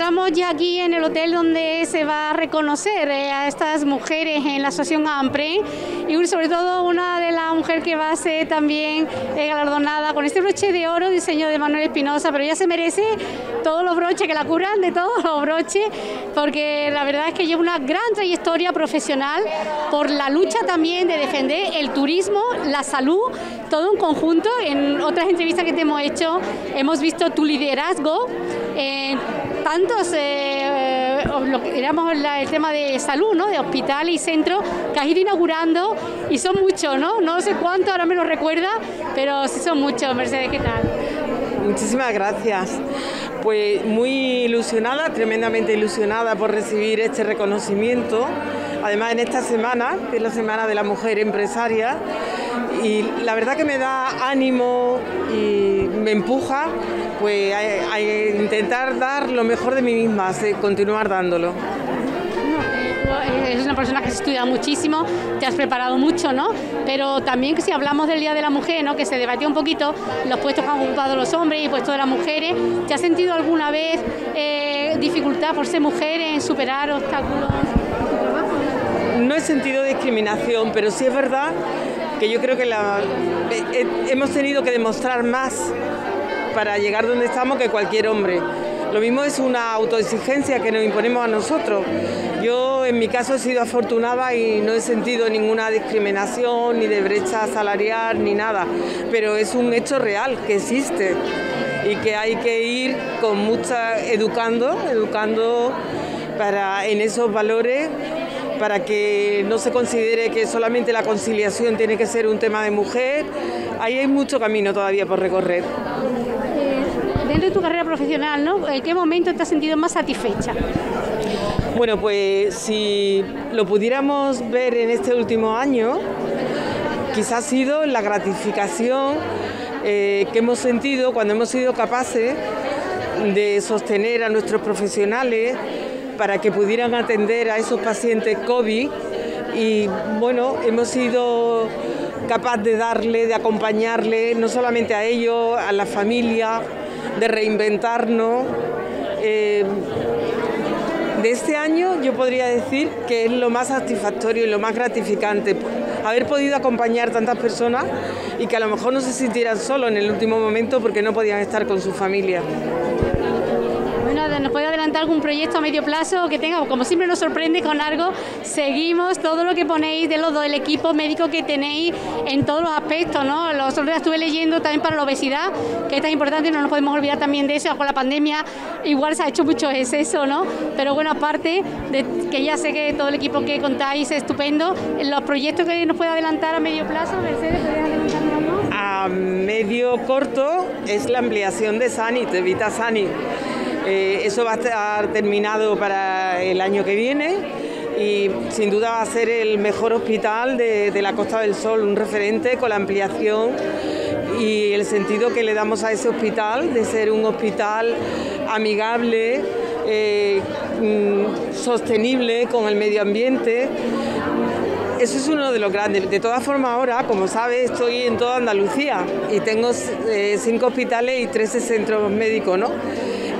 encontramos ya aquí en el hotel donde se va a reconocer eh, a estas mujeres en la asociación AMPRE y sobre todo una de las mujeres que va a ser también eh, galardonada con este broche de oro diseño de Manuel Espinosa, pero ella se merece todos los broches que la curan de todos los broches porque la verdad es que lleva una gran trayectoria profesional por la lucha también de defender el turismo, la salud, todo un conjunto. En otras entrevistas que te hemos hecho hemos visto tu liderazgo tantos, eh, éramos el tema de salud, ¿no? de hospital y centro, que has ido inaugurando y son muchos, ¿no? No sé cuánto, ahora me lo recuerda, pero sí son muchos. Mercedes, ¿qué tal? Muchísimas gracias. Pues muy ilusionada, tremendamente ilusionada por recibir este reconocimiento. Además, en esta semana, que es la Semana de la Mujer Empresaria, y la verdad que me da ánimo y me empuja pues, a, intentar dar lo mejor de mí misma, continuar dándolo eres una persona que se estudia muchísimo, te has preparado mucho, ¿no? Pero también que si hablamos del Día de la Mujer, ¿no? Que se debatió un poquito los puestos que han ocupado los hombres y puestos de las mujeres. ¿Te has sentido alguna vez eh, dificultad por ser mujer en superar obstáculos No he sentido discriminación, pero sí es verdad que yo creo que la, hemos tenido que demostrar más para llegar donde estamos que cualquier hombre. Lo mismo es una autoexigencia que nos imponemos a nosotros. Yo en mi caso he sido afortunada y no he sentido ninguna discriminación, ni de brecha salarial, ni nada, pero es un hecho real que existe y que hay que ir con mucha educando, educando para en esos valores para que no se considere que solamente la conciliación tiene que ser un tema de mujer. Ahí hay mucho camino todavía por recorrer dentro de tu carrera profesional, ¿no? ¿En qué momento te has sentido más satisfecha? Bueno, pues si lo pudiéramos ver en este último año, quizás ha sido la gratificación eh, que hemos sentido cuando hemos sido capaces de sostener a nuestros profesionales para que pudieran atender a esos pacientes COVID y bueno, hemos sido capaces de darle, de acompañarle, no solamente a ellos, a la familia, de reinventarnos. Eh, de este año yo podría decir que es lo más satisfactorio y lo más gratificante haber podido acompañar tantas personas y que a lo mejor no se sintieran solos en el último momento porque no podían estar con su familia nos puede adelantar algún proyecto a medio plazo que tenga, como siempre nos sorprende con algo, seguimos todo lo que ponéis de los del equipo médico que tenéis en todos los aspectos, ¿no? Los otros estuve leyendo también para la obesidad, que es tan importante, no nos podemos olvidar también de eso, con la pandemia igual se ha hecho mucho exceso, ¿no? Pero bueno, aparte de que ya sé que todo el equipo que contáis es estupendo, los proyectos que nos puede adelantar a medio plazo, Mercedes, A medio corto es la ampliación de Sanit, de Vita Sanit eh, eso va a estar terminado para el año que viene y sin duda va a ser el mejor hospital de, la Costa del Sol, un referente con la ampliación y el sentido que le damos a ese hospital de ser un hospital amigable, eh, mm, sostenible con el medio ambiente. Eso es uno de los grandes. De todas formas, ahora, como sabes, estoy en toda Andalucía y tengo eh, cinco hospitales y 13 centros médicos, ¿no?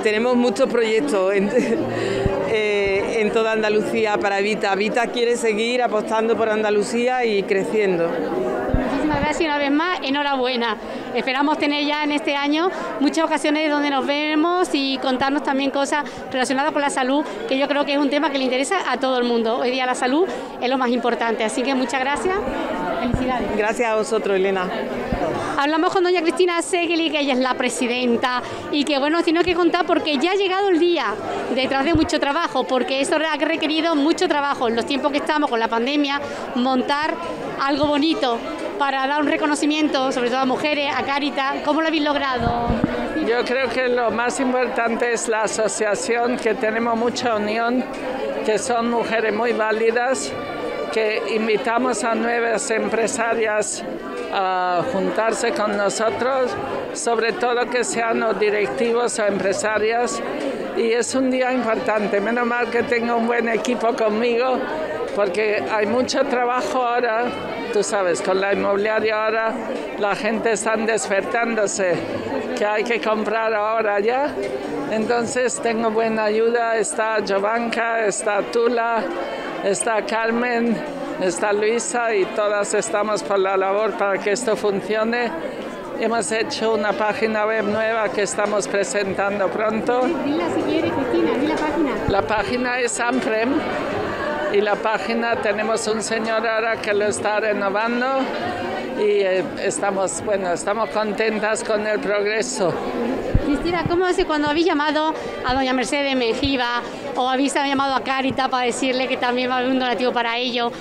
Tenemos muchos proyectos eh, en, toda Andalucía para Vita. Vita quiere seguir apostando por Andalucía y creciendo. Muchísimas gracias una vez más, enhorabuena. Esperamos tener ya en este año muchas ocasiones donde nos vemos y contarnos también cosas relacionadas con la salud, que yo creo que es un tema que le interesa a todo el mundo. Hoy día la salud es lo más importante, así que muchas gracias. Felicidades. Gracias a vosotros, Elena. Hablamos con doña Cristina Segeli, que ella es la presidenta, y que bueno, tiene que contar porque ya ha llegado el día, detrás de mucho trabajo, porque eso ha requerido mucho trabajo en los tiempos que estamos con la pandemia, montar algo bonito para dar un reconocimiento, sobre todo a mujeres, a Carita. ¿Cómo lo habéis logrado? Yo creo que lo más importante es la asociación, que tenemos mucha unión, que son mujeres muy válidas, que invitamos a nuevas empresarias a juntarse con nosotros, sobre todo que sean los directivos o empresarias. Y es un día importante, menos mal que tengo un buen equipo conmigo, porque hay mucho trabajo ahora, tú sabes, con la inmobiliaria ahora la gente está despertándose que hay que comprar ahora ya. Entonces tengo buena ayuda, está Jovanka, está Tula, está Carmen, está Luisa y todas estamos por la labor para que esto funcione. Hemos hecho una página web nueva que estamos presentando pronto. Dila si quiere, Cristina, di la página. La página es Amprem y la página tenemos un señor ahora que lo está renovando y eh, estamos, bueno, estamos contentas con el progreso. Cristina, ¿cómo es que cuando habéis llamado a doña Mercedes Menjiva o habéis llamado a Carita para decirle que también va a haber un donativo para ello?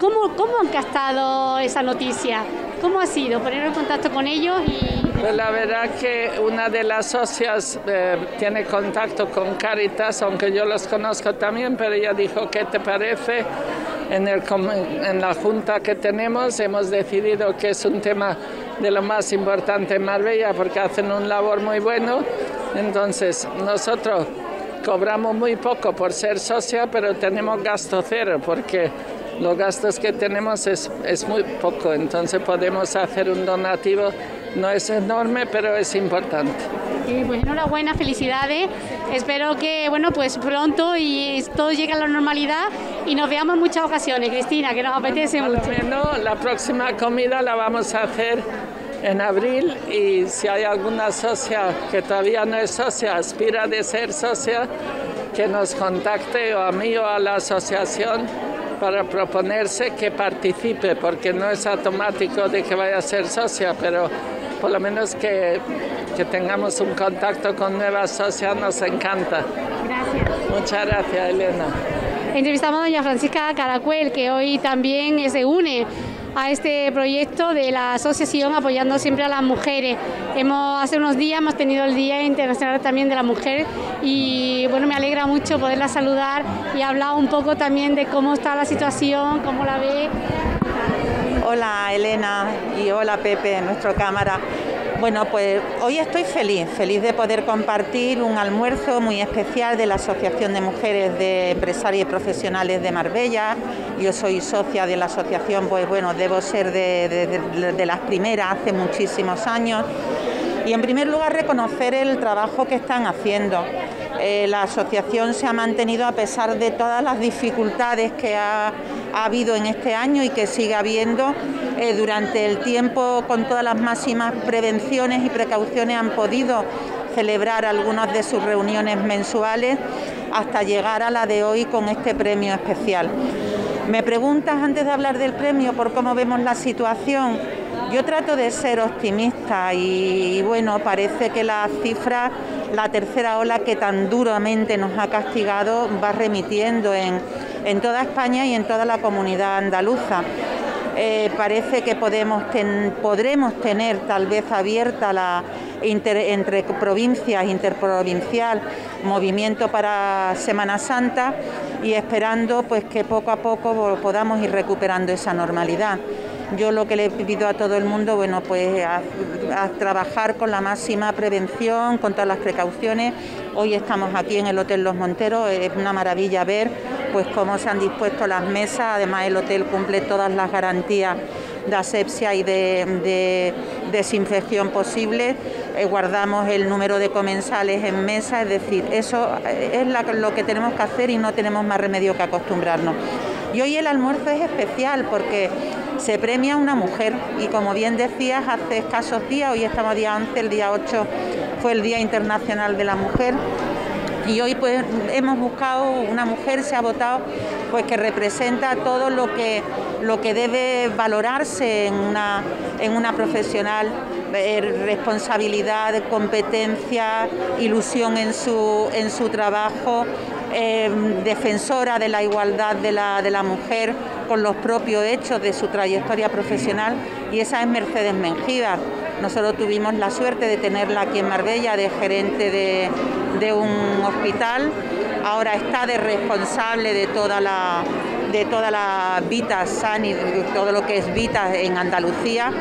¿Cómo, cómo han captado esa noticia? ¿Cómo ha sido poner en contacto con ellos y Pues la verdad que una de las socias eh, tiene contacto con Caritas, aunque yo los conozco también, pero ella dijo, ¿qué te parece? En, el, en la junta que tenemos hemos decidido que es un tema de lo más importante en Marbella porque hacen un labor muy bueno. Entonces, nosotros cobramos muy poco por ser socia, pero tenemos gasto cero porque los gastos que tenemos es, es muy poco, entonces podemos hacer un donativo, no es enorme, pero es importante. Sí, pues enhorabuena, felicidades. Espero que bueno pues pronto y todo llegue a la normalidad y nos veamos en muchas ocasiones, Cristina, que nos apetece lo mucho. menos la próxima comida la vamos a hacer en abril y si hay alguna socia que todavía no es socia, aspira de ser socia, que nos contacte o a mí o a la asociación para proponerse que participe, porque no es automático de que vaya a ser socia, pero por lo menos que, que tengamos un contacto con nuevas socias nos encanta. Gracias. Muchas gracias, Elena. Entrevistamos a doña Francisca Caracuel, que hoy también se une a este proyecto de la asociación apoyando siempre a las mujeres. Hemos, hace unos días hemos tenido el Día Internacional también de la Mujer y bueno, me alegra mucho poderla saludar y hablar un poco también de cómo está la situación, cómo la ve. Hola Elena y hola Pepe, nuestro cámara. Bueno, pues hoy estoy feliz, feliz de poder compartir un almuerzo muy especial de la Asociación de Mujeres de Empresarias y Profesionales de Marbella. Yo soy socia de la asociación, pues bueno, debo ser de, de- de- de las primeras hace muchísimos años. Y en primer lugar reconocer el trabajo que están haciendo. Eh, la asociación se ha mantenido a pesar de todas las dificultades que ha, ha habido en este año y que sigue habiendo eh, durante el tiempo con todas las máximas prevenciones y precauciones han podido celebrar algunas de sus reuniones mensuales hasta llegar a la de hoy con este premio especial. Me preguntas antes de hablar del premio por cómo vemos la situación. Yo trato de ser optimista y, bueno, parece que las cifras, la tercera ola que tan duramente nos ha castigado va remitiendo en, en toda España y en toda la comunidad andaluza. Eh, parece que podemos podremos tener tal vez abierta la entre provincias, interprovincial, movimiento para Semana Santa y esperando pues que poco a poco podamos ir recuperando esa normalidad. Yo lo que le pido a todo el mundo, bueno, pues a, trabajar con la máxima prevención, con todas las precauciones. Hoy estamos aquí en el Hotel Los Monteros, es una maravilla ver pues cómo se han dispuesto las mesas, además el hotel cumple todas las garantías de asepsia y de, de desinfección posible. Eh, guardamos el número de comensales en mesa, es decir, eso eh, es lo que tenemos que hacer y no tenemos más remedio que acostumbrarnos. Y hoy el almuerzo es especial porque se premia una mujer. Y como bien decías, hace escasos días, hoy estamos día 11, el día 8 fue el Día Internacional de la Mujer. Y hoy pues hemos buscado una mujer se ha votado pues que representa todo lo que lo que debe valorarse en una en una profesional. Eh, responsabilidad competencia ilusión en su en su trabajo eh, defensora de la igualdad de la, de la mujer con los propios hechos de su trayectoria profesional y esa es Mercedes Mengíbar. Nosotros tuvimos la suerte de tenerla aquí en Marbella de gerente de, un hospital, ahora está de responsable de toda la de toda la Vita Sani, todo lo que es Vita en Andalucía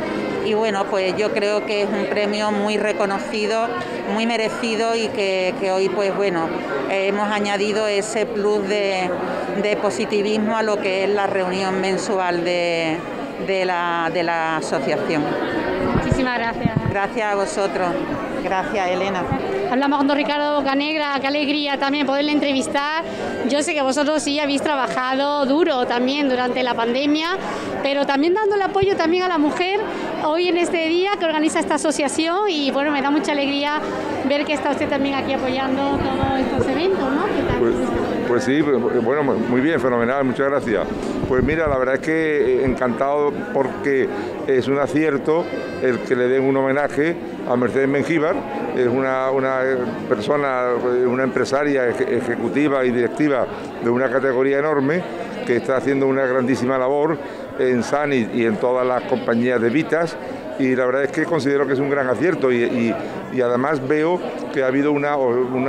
y bueno, pues yo creo que es un premio muy reconocido, muy merecido y que, que hoy pues bueno, hemos añadido ese plus de, de positivismo a lo que es la reunión mensual de, de la, de la asociación. Muchísimas gracias. Gracias a vosotros. Gracias, Elena. Hablamos con don Ricardo Bocanegra, qué alegría también poderle entrevistar. Yo sé que vosotros sí habéis trabajado duro también durante la pandemia, pero también dando el apoyo también a la mujer hoy en este día que organiza esta asociación y bueno, me da mucha alegría ver que está usted también aquí apoyando todos estos eventos, ¿no? Pues, pues, sí, pues, bueno, muy bien, fenomenal, muchas gracias. Pues mira, la verdad es que encantado porque es un acierto el que le den un homenaje a Mercedes Mengíbar, es una, una persona, una empresaria ejecutiva y directiva de una categoría enorme que está haciendo una grandísima labor en Sanit y en todas las compañías de Vitas y la verdad es que considero que es un gran acierto y, además veo que ha habido una,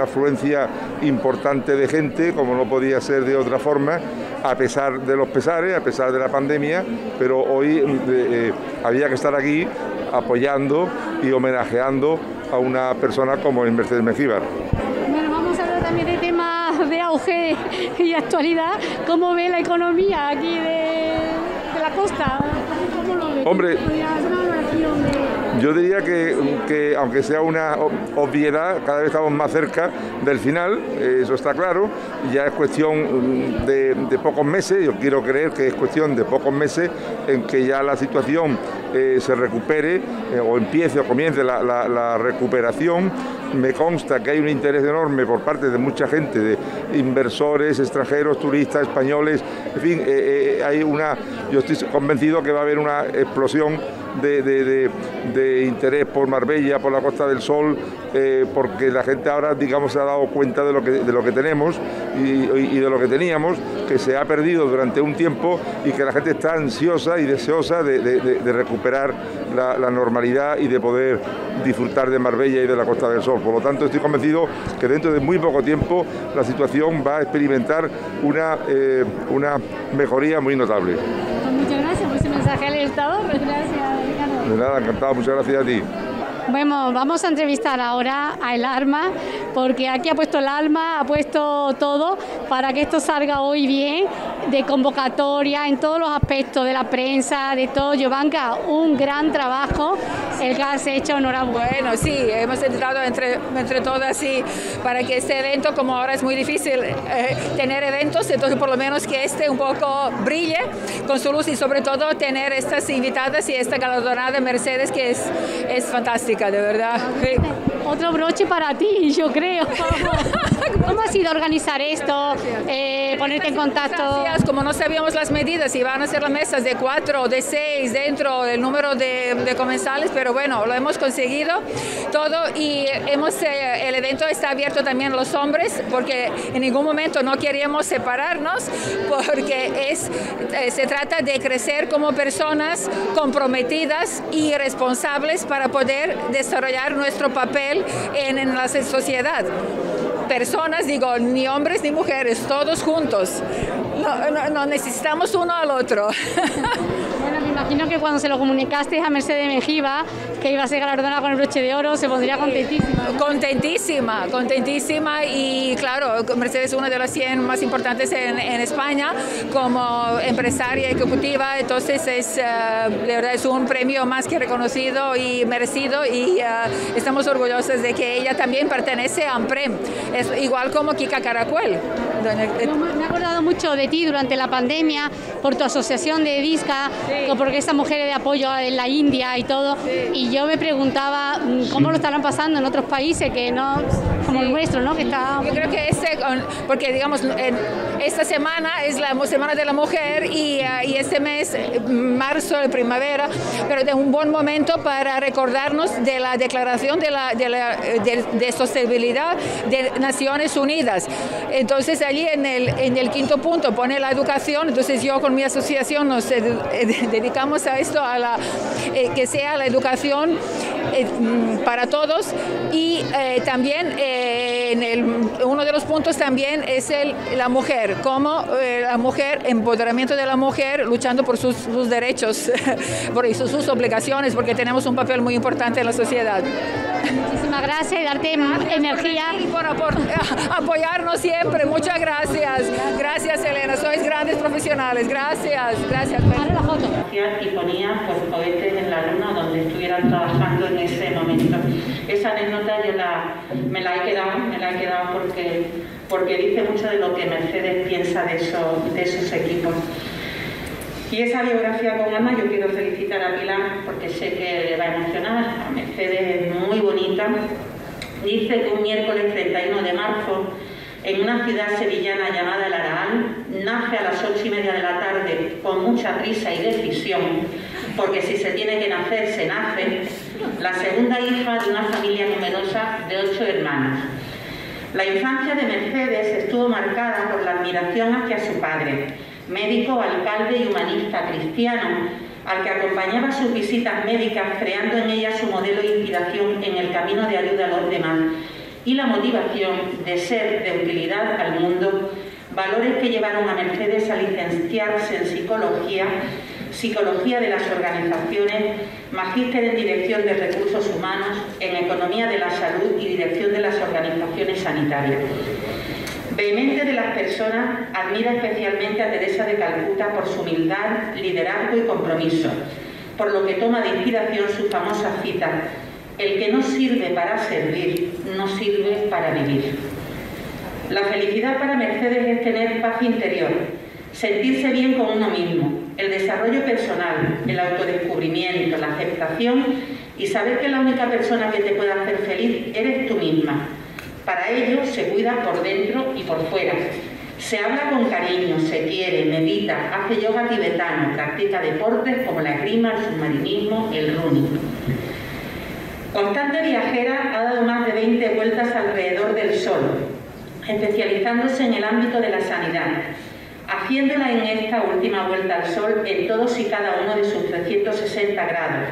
afluencia importante de gente, como no podía ser de otra forma, a pesar de los pesares, a pesar de la pandemia, pero hoy eh, eh, había que estar aquí apoyando y homenajeando a una persona como el Mercedes Mejíbar. Bueno, vamos a hablar también de temas de auge y actualidad. ¿Cómo ve la economía aquí de, la costa? Hombre, yo diría que, aunque sea una obviedad, cada vez estamos más cerca del final, eh, eso está claro, ya es cuestión mm, de, pocos meses, yo quiero creer que es cuestión de pocos meses en que ya la situación eh, se recupere eh, o empiece o comience la, recuperación. Me consta que hay un interés enorme por parte de mucha gente, de inversores extranjeros, turistas, españoles, en fin, hay una, yo estoy convencido que va a haber una explosión de, interés por Marbella, por la Costa del Sol, eh, porque la gente ahora, digamos, se ha dado cuenta de lo que tenemos y, de lo que teníamos, que se ha perdido durante un tiempo y que la gente está ansiosa y deseosa de, recuperar la, normalidad y de poder disfrutar de Marbella y de la Costa del Sol. Por lo tanto, estoy convencido que dentro de muy poco tiempo la situación va a experimentar una, eh, una mejoría muy notable. Pues muchas gracias por ese mensaje al Estado. Gracias. De nada, encantado, muchas gracias a ti. Bueno, vamos a entrevistar ahora a El Arma, porque aquí ha puesto el alma, ha puesto todo para que esto salga hoy bien, de convocatoria, en todos los aspectos de la prensa, de todo. Giovanka, un gran trabajo el que has hecho, enhorabuena. Bueno, sí, hemos entrado entre, entre todas y para que este evento, como ahora es muy difícil eh, tener eventos, entonces por lo menos que este un poco brille con su luz y sobre todo tener estas invitadas y esta galardonada Mercedes que es, es fantástica de verdad. Otro broche para ti, yo creo. ¿Cómo ha sido organizar esto? Eh, ponerte en contacto. Como no sabíamos las medidas, iban a ser las mesas de cuatro o de seis dentro del número de, comensales, pero bueno, lo hemos conseguido todo y hemos, eh, el evento está abierto también a los hombres porque en ningún momento no queríamos separarnos porque es, eh, se trata de crecer como personas comprometidas y responsables para poder desarrollar nuestro papel en, en la sociedad personas, digo, ni hombres ni mujeres, todos juntos. No, necesitamos uno al otro. Imagino que cuando se lo comunicaste a Mercedes Mejiva, que iba a ser galardonada con el broche de oro, se pondría contentísima. Contentísima, contentísima y claro, Mercedes es una de las 100 más importantes en, España como empresaria ejecutiva, entonces es, eh, de verdad es un premio más que reconocido y merecido y eh, estamos orgullosos de que ella también pertenece a AMPREM, es igual como Kika Caracuel. Me he acordado mucho de ti durante la pandemia por tu asociación de Disca, porque esta mujer de apoyo en la India y todo. Y yo me preguntaba mm, cómo lo estarán pasando en otros países que no, como el nuestro, ¿no? Que está... Yo creo que este, porque digamos, esta semana es la Semana de la Mujer y, y este mes, marzo de primavera, pero de un buen momento para recordarnos de la declaración de, la, de, la, de, de sostenibilidad de Naciones Unidas. Entonces allí en el, en el quinto punto pone la educación, entonces yo con mi asociación nos dedicamos a esto, a la, eh, que sea la educación eh, mm, para todos. Y eh, también en el, uno de los puntos también es el, la mujer, como la mujer, empoderamiento de la mujer luchando por sus, sus derechos, por sus, sus obligaciones, porque tenemos un papel muy importante en la sociedad. Muchísimas gracias darte energía. Y por, apoyarnos siempre. Muchas gracias. Gracias, Elena. Sois grandes profesionales. Gracias. Gracias. la foto. Y ponía pues, cohetes en la luna donde estuvieran trabajando en ese momento. Esa anécdota yo la, me la he quedado, me la he quedado porque, porque dice mucho de lo que Mercedes piensa de, esos equipos. Y esa biografía con Alma yo quiero felicitar a Pilar porque sé que le va a emocionar. Mercedes es muy bonita. Dice que un miércoles 31 de marzo en una ciudad sevillana llamada El Araán, nace a las ocho y media de la tarde con mucha prisa y decisión, porque si se tiene que nacer, se nace, la segunda hija de una familia numerosa de ocho hermanas. La infancia de Mercedes estuvo marcada por la admiración hacia su padre, médico, alcalde y humanista cristiano, al que acompañaba sus visitas médicas, creando en ella su modelo de inspiración en el camino de ayuda a los demás y la motivación de ser de utilidad al mundo, valores que llevaron a Mercedes a licenciarse en psicología, psicología de las organizaciones, magíster en dirección de recursos humanos, en economía de la salud y dirección de las organizaciones sanitarias. Vehemente de las personas, admira especialmente a Teresa de Calcuta por su humildad, liderazgo y compromiso, por lo que toma de inspiración su famosa cita, el que no sirve para servir, no sirve para vivir. La felicidad para Mercedes es tener paz interior, sentirse bien con uno mismo, el desarrollo personal, el autodescubrimiento, la aceptación y saber que la única persona que te puede hacer feliz eres tú misma. Para ello se cuida por dentro y por fuera. Se habla con cariño, se quiere, medita, hace yoga tibetano, practica deportes como la esgrima, el submarinismo, el running. Constante viajera, ha dado más de 20 vueltas alrededor del Sol, especializándose en el ámbito de la sanidad, haciéndola en esta última vuelta al Sol en todos y cada uno de sus 360 grados.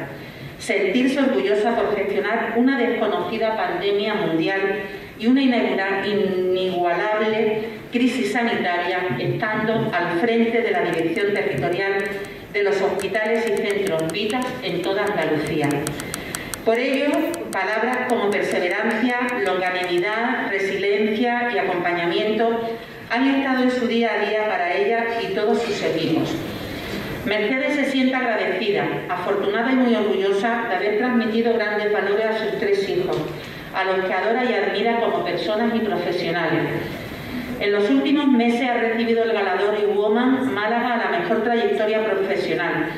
Sentirse orgullosa por gestionar una desconocida pandemia mundial y una inigualable crisis sanitaria, estando al frente de la Dirección Territorial de los Hospitales y Centros Vitas en toda Andalucía. Por ello, palabras como perseverancia, longanimidad, resiliencia y acompañamiento han estado en su día a día para ella y todos sus equipos. Mercedes se siente agradecida, afortunada y muy orgullosa de haber transmitido grandes valores a sus tres hijos, a los que adora y admira como personas y profesionales. En los últimos meses ha recibido el galador Woman Málaga a la mejor trayectoria profesional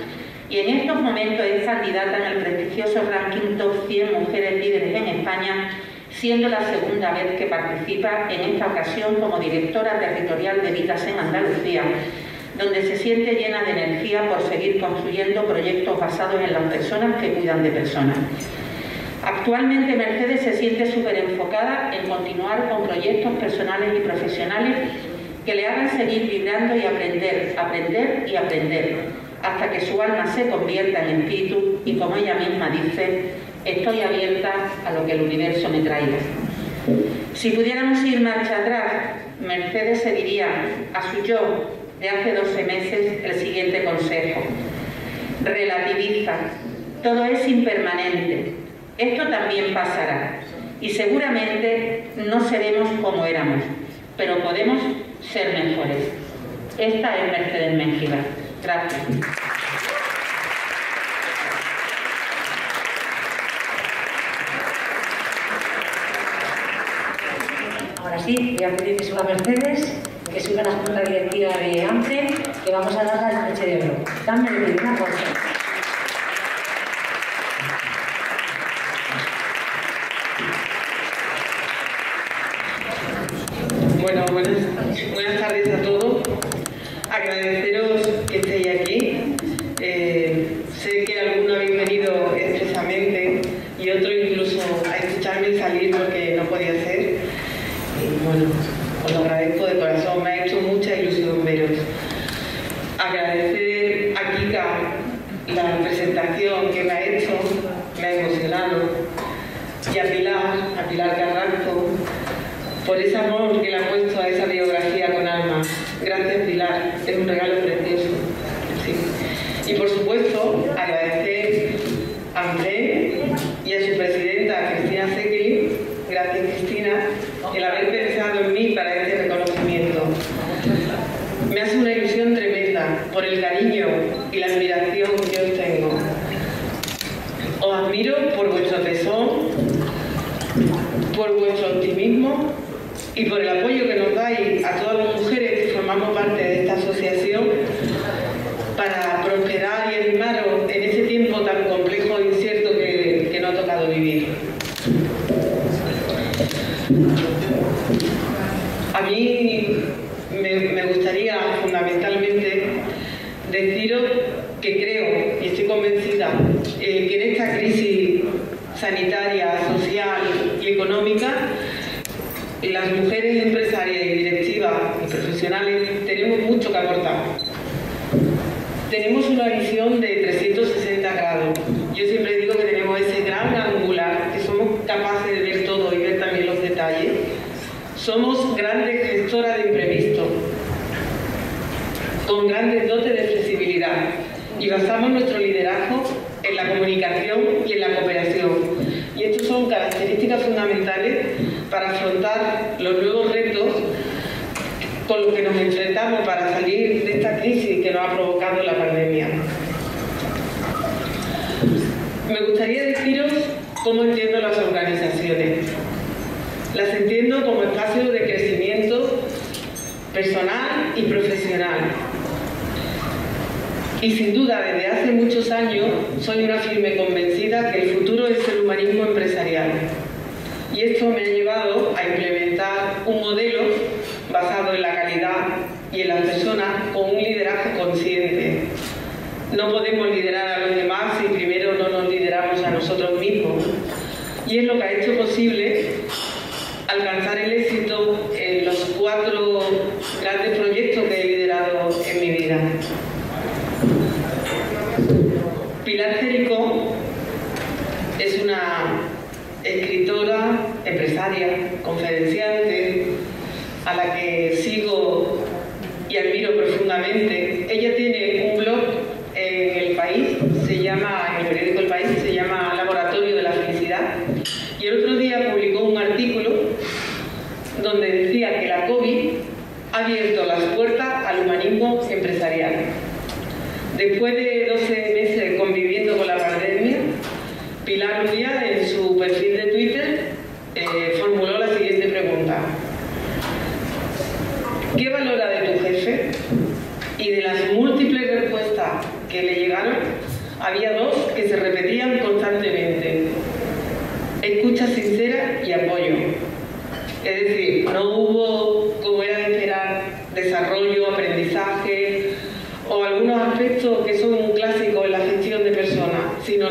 y en estos momentos es candidata en el prestigioso ranking Top 100 Mujeres Líderes en España, siendo la segunda vez que participa en esta ocasión como directora territorial de Vitas en Andalucía, donde se siente llena de energía por seguir construyendo proyectos basados en las personas que cuidan de personas. Actualmente Mercedes se siente súper enfocada en continuar con proyectos personales y profesionales que le hagan seguir vibrando y aprender, aprender y aprender hasta que su alma se convierta en espíritu y como ella misma dice, estoy abierta a lo que el universo me traiga. Si pudiéramos ir marcha atrás, Mercedes se diría a su yo de hace 12 meses el siguiente consejo. Relativiza, todo es impermanente, esto también pasará y seguramente no seremos como éramos, pero podemos ser mejores. Esta es Mercedes México. Gracias. Ahora sí, voy a pedir que suba Mercedes, que suba la junta directiva de AMPE, que vamos a darle el leche de oro. Dame una cosa. Bueno, buenas, buenas tardes a todos. Agradeceros que estéis aquí. Nos enfrentamos para salir de esta crisis que nos ha provocado la pandemia. Me gustaría deciros cómo entiendo las organizaciones. Las entiendo como espacios de crecimiento personal y profesional. Y sin duda, desde hace muchos años, soy una firme convencida que el futuro es el humanismo empresarial. Y esto me ha llevado a implementar un modelo basado en la calidad y en las personas con un liderazgo consciente. No podemos liderar a los demás si primero no nos lideramos a nosotros mismos. Y es lo que ha hecho posible alcanzar el éxito en los cuatro grandes proyectos que he liderado en mi vida. Pilar Jerico es una escritora, empresaria, conferenciante, a la que sigo y Ella tiene un blog en el país, se llama, en el periódico El País, se llama Laboratorio de la Felicidad. Y el otro día publicó un artículo donde decía que la COVID ha abierto las puertas al humanismo empresarial. Después de 12 meses conviviendo con la pandemia, Pilar Luria en su perfil de Twitter eh, formuló la siguiente pregunta. ¿Qué valora de tu jefe? Y de las múltiples respuestas que le llegaron, había dos que se repetían constantemente. Escucha sincera y apoyo. Es decir, no hubo, como era de esperar, desarrollo, aprendizaje o algunos aspectos que son un clásico en la gestión de personas, sino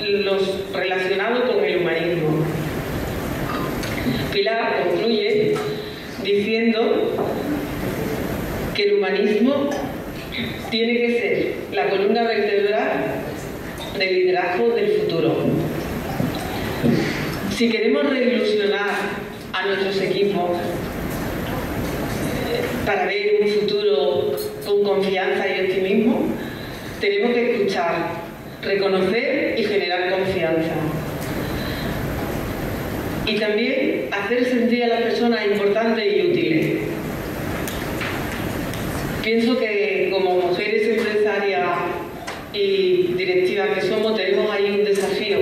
los relacionados con el humanismo. Pilar concluye diciendo que el humanismo tiene que ser la columna vertebral del liderazgo del futuro. Si queremos reilusionar a nuestros equipos para ver un futuro con confianza y optimismo, tenemos que escuchar, reconocer y generar confianza. Y también hacer sentir a las personas importantes y útiles. Pienso que como mujeres empresarias y directivas que somos, tenemos ahí un desafío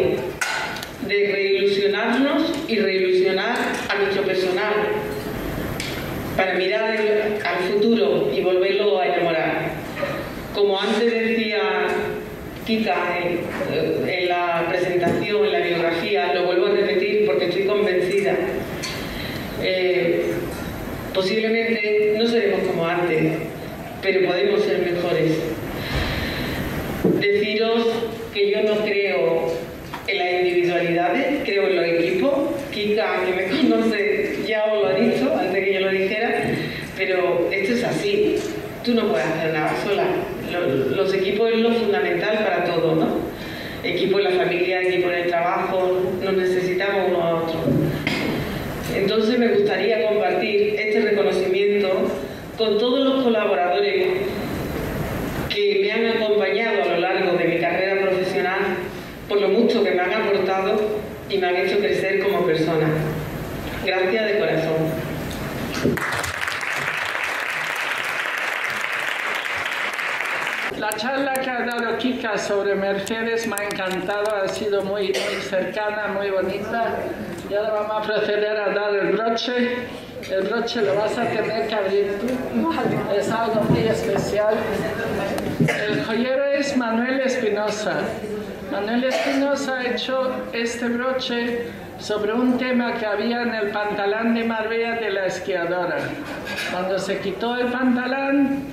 de reilusionarnos y reilusionar a nuestro personal para mirar al futuro y volverlo a enamorar. Como antes decía Kika en, la presentación, en la biografía, lo vuelvo a repetir porque estoy convencida. Eh, posiblemente no seremos como antes, pero podemos ser mejores. Deciros que yo no creo en las individualidades, creo en los equipos. Kika, que me conoce, ya os lo ha dicho antes que yo lo dijera, pero esto es así. Tú no puedes hacer nada sola. Los, equipos es lo fundamental para todo, ¿no? Equipo en la familia, equipo en el trabajo, nos necesitamos uno a otro. Entonces me gustaría compartir este reconocimiento con todos los colaboradores que me han acompañado a lo largo de mi carrera profesional, por lo mucho que me han aportado y me han hecho crecer como persona. Gracias de corazón. La charla que ha Kika sobre Mercedes me ha encantado, ha sido muy, muy cercana, muy bonita. Y ahora vamos a proceder a dar el broche. El broche lo vas a tener que abrir tú. Es algo muy especial. El joyero es Manuel Espinosa. Manuel Espinosa ha hecho este broche sobre un tema que había en el pantalán de Marbella de la esquiadora. Cuando se quitó el pantalán,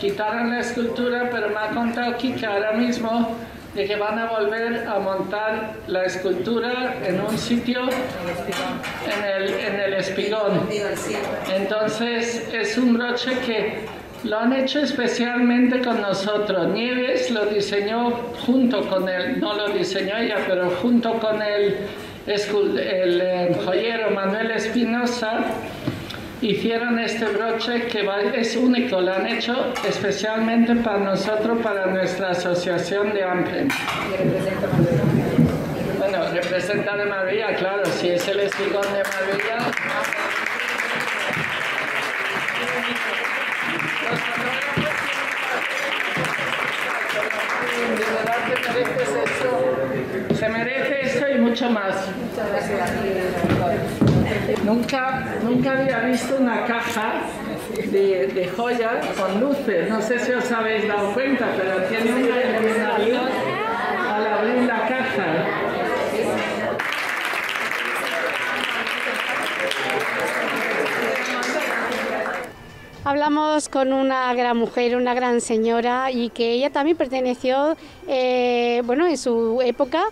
quitaron la escultura, pero me ha contado aquí que ahora mismo de que van a volver a montar la escultura en un sitio en el, en el espigón. Entonces es un broche que lo han hecho especialmente con nosotros. Nieves lo diseñó junto con él, no lo diseñó ella, pero junto con el, el, eh, joyero Manuel Espinosa hicieron este broche que es único, lo han hecho especialmente para nosotros, para nuestra asociación de AMPRE. Bueno, representa de María, claro, si es el espigón de María. Se merece eso y mucho más. Nunca, nunca había visto una caja de, de joyas con luces. No sé si os habéis dado cuenta, pero tiene una iluminación al abrir la caja. Hablamos con una gran mujer, una gran señora y que ella también perteneció, eh, bueno, en su época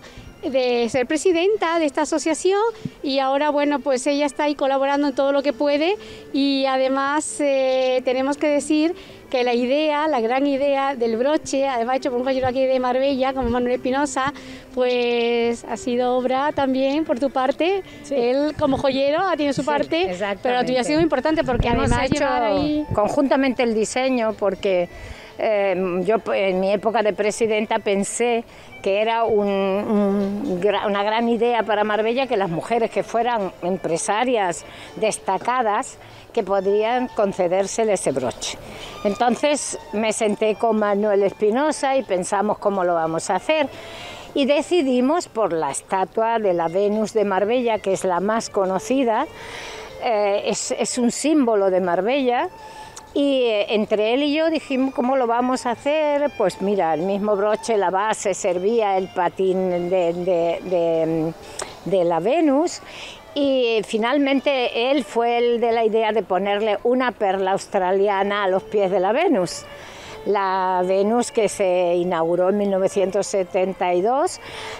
de ser presidenta de esta asociación y ahora bueno pues ella está ahí colaborando en todo lo que puede y además eh, tenemos que decir que la idea, la gran idea del broche, además hecho por un joyero aquí de Marbella como Manuel Espinosa, pues ha sido obra también por tu parte. Él como joyero ha tenido su parte, pero la tuya ha sido importante porque Hemos además hecho ahí... conjuntamente el diseño porque eh, yo en mi época de presidenta pensé que era una gran idea para Marbella que las mujeres que fueran empresarias destacadas que podrían concederse ese broche. Entonces me senté con Manuel Espinosa y pensamos cómo lo vamos a hacer y decidimos por la estatua de la Venus de Marbella, que es la más conocida, eh, es un símbolo de Marbella, y eh, entre él y yo dijimos, ¿cómo lo vamos a hacer? Pues mira, el mismo broche, la base, servía el patín de, de, la Venus y finalmente él fue el de la idea de ponerle una perla australiana a los pies de la Venus la Venus que se inauguró en 1972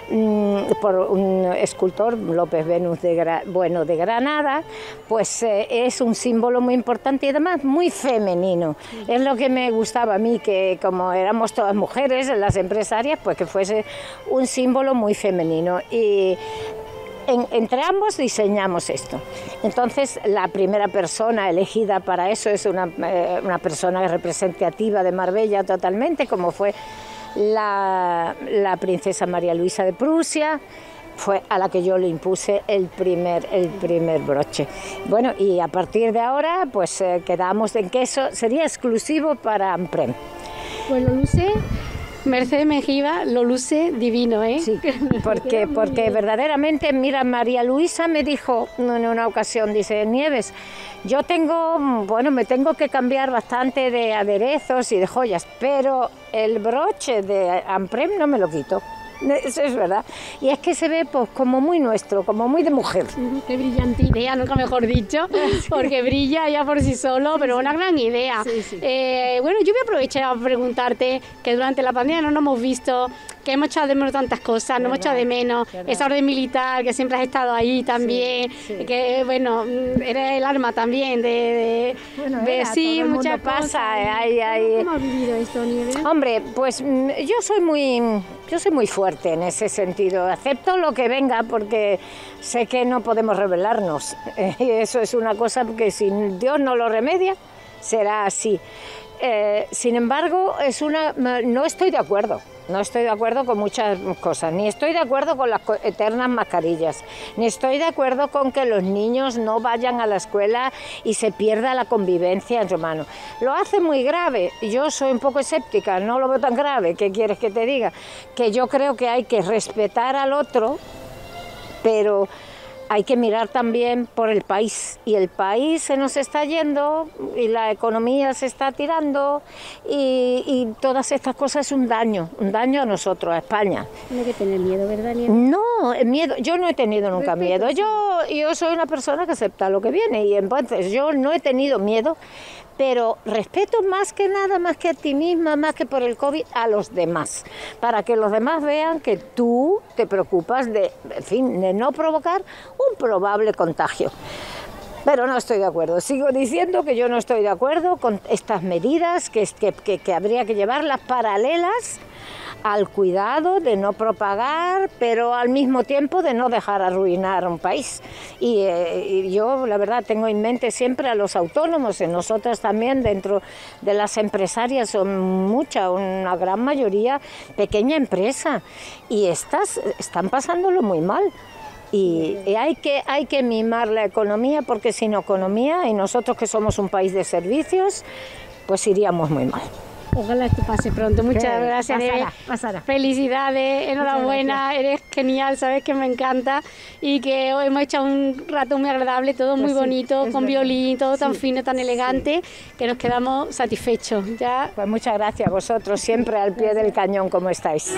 mm, por un escultor, López Venus de, bueno, de Granada, pues eh, es un símbolo muy importante y además muy femenino. Es lo que me gustaba a mí, que como éramos todas mujeres, las empresarias, pues que fuese un símbolo muy femenino. Y entre ambos diseñamos esto. Entonces, la primera persona elegida para eso es una, eh, persona representativa de Marbella totalmente, como fue la, la, princesa María Luisa de Prusia, fue a la que yo le impuse el primer, el primer broche. Bueno, y a partir de ahora, pues eh, quedamos en que eso sería exclusivo para Amprem. Bueno, luce Mercedes Mejiva lo luce divino, ¿eh? Sí, porque, porque verdaderamente, mira, María Luisa me dijo en una ocasión, dice, Nieves, yo tengo, bueno, me tengo que cambiar bastante de aderezos y de joyas, pero el broche de Amprem no me lo quito. Eso es verdad. Y es que se ve pues como muy nuestro, como muy de mujer. Qué brillante idea, nunca mejor dicho, porque brilla ya por sí solo, pero una gran idea. Eh, bueno, yo voy a aprovechar a preguntarte que durante la pandemia no nos hemos visto, que hemos echado de menos tantas cosas, no hemos echado de menos esa orden militar, que siempre has estado ahí también, que bueno, eres el arma también de, de, sí, muchas pasa. ¿Cómo has vivido esto, Nieves? Hombre, pues mm, yo soy muy, yo soy muy fuerte en ese sentido. Acepto lo que venga porque sé que no podemos rebelarnos. Eso es una cosa que si Dios no lo remedia, será así. Eh, sin embargo, es una, no estoy de acuerdo. No estoy de acuerdo con muchas cosas, ni estoy de acuerdo con las eternas mascarillas, ni estoy de acuerdo con que los niños no vayan a la escuela y se pierda la convivencia en su mano. Lo hace muy grave, yo soy un poco escéptica, no lo veo tan grave, ¿qué quieres que te diga? Que yo creo que hay que respetar al otro, pero hay que mirar también por el país. Y el país se nos está yendo y la economía se está tirando y, todas estas cosas es un daño, un daño a nosotros, a España. No hay que tener miedo, ¿verdad, No, el miedo, yo no he tenido nunca miedo. Yo, yo soy una persona que acepta lo que viene y entonces yo no he tenido miedo pero respeto más que nada, más que a ti misma, más que por el COVID, a los demás, para que los demás vean que tú te preocupas de, en fin, de no provocar un probable contagio. Pero no estoy de acuerdo. Sigo diciendo que yo no estoy de acuerdo con estas medidas, que, que, que habría que llevarlas paralelas al cuidado de no propagar, pero al mismo tiempo de no dejar arruinar un país. Eh, y, yo, la verdad, tengo en mente siempre a los autónomos, y nosotras también dentro de las empresarias son mucha, una gran mayoría pequeña empresa, y estas están pasándolo muy mal. Y, y, hay, que, hay que mimar la economía porque sin economía y nosotros que somos un país de servicios, pues iríamos muy mal. Ojalá que pase pronto. Muchas gracias. Pasará, Felicidades, enhorabuena, eres genial, sabes que me encanta y que hoy hemos hecho un rato muy agradable, todo muy pues bonito, con violín, todo tan fino, tan elegante, que nos quedamos satisfechos. Ya. Pues muchas gracias a vosotros, siempre al pie del cañón como estáis.